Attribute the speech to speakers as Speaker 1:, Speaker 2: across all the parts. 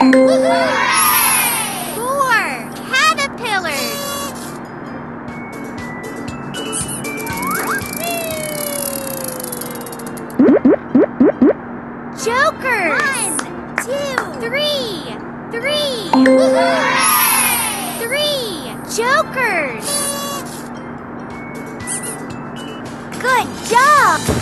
Speaker 1: Four caterpillars. Jokers. One, two, three, three. Three jokers. Good job.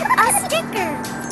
Speaker 1: A sticker.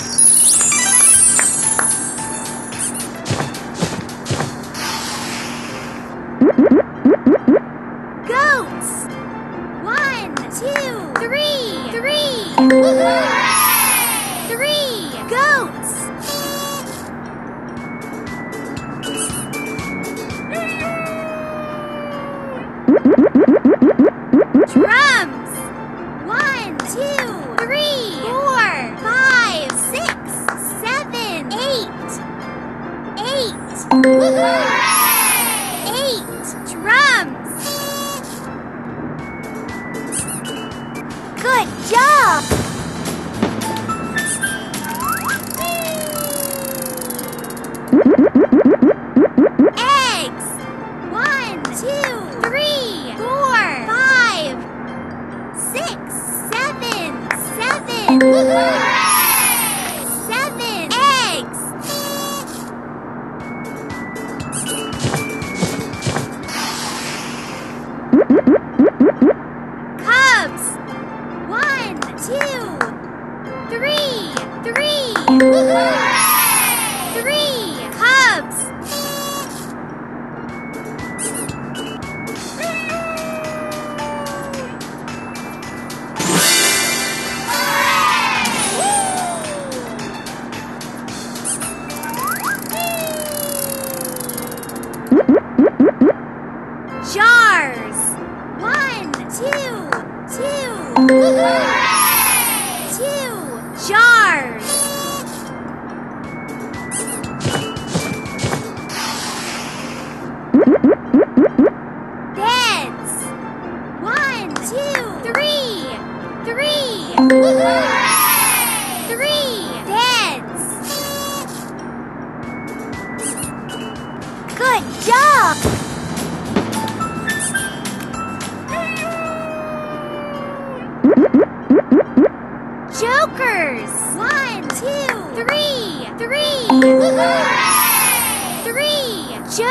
Speaker 1: Jars. One, two, two. Two jars.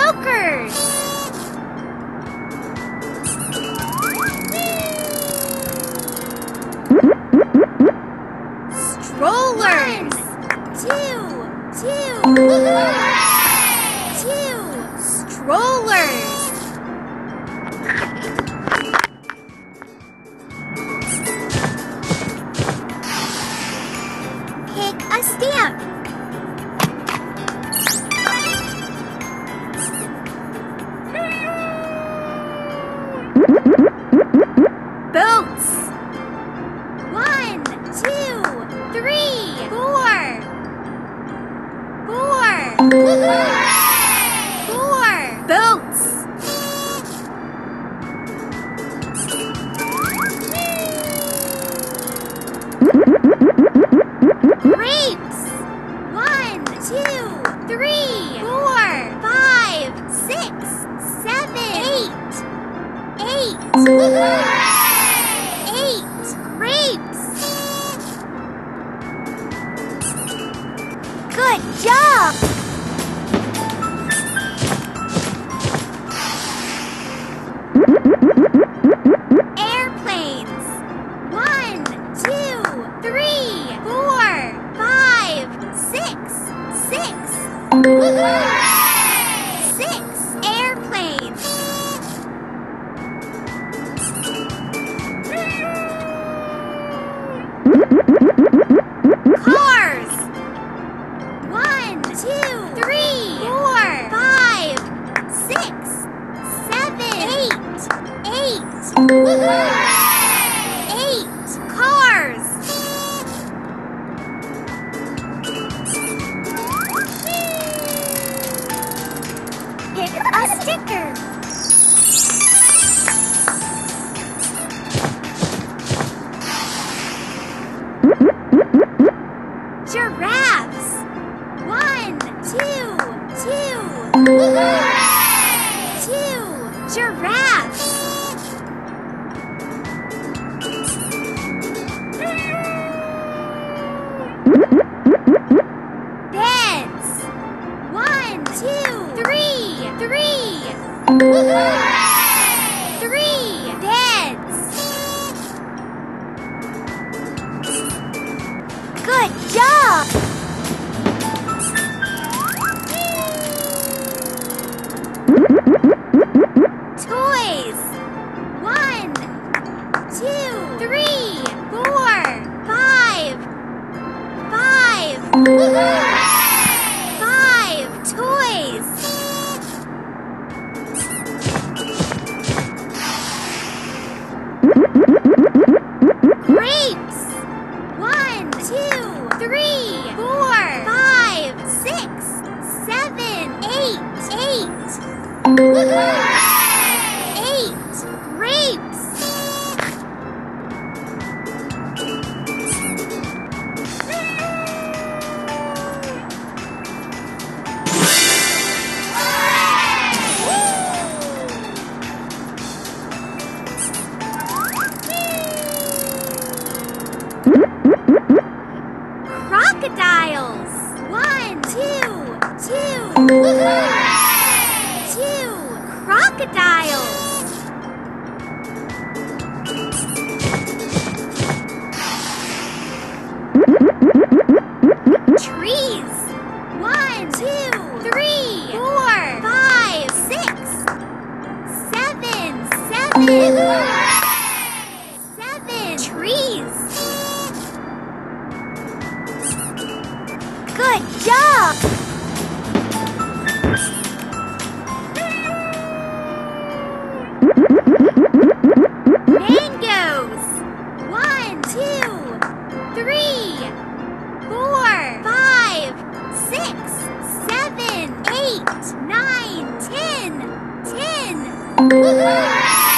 Speaker 1: Three two, three, four. Four. Four boats. Grapes. One, two, three, four, five, six, seven, eight. Eight. Eight Good job! Airplanes. One, two, three, four, five, six, six. Woohoo! sticker. Uhul! job! Mangoes! One, two, three, four, five, six, seven, eight, nine, ten, ten. Woohoo!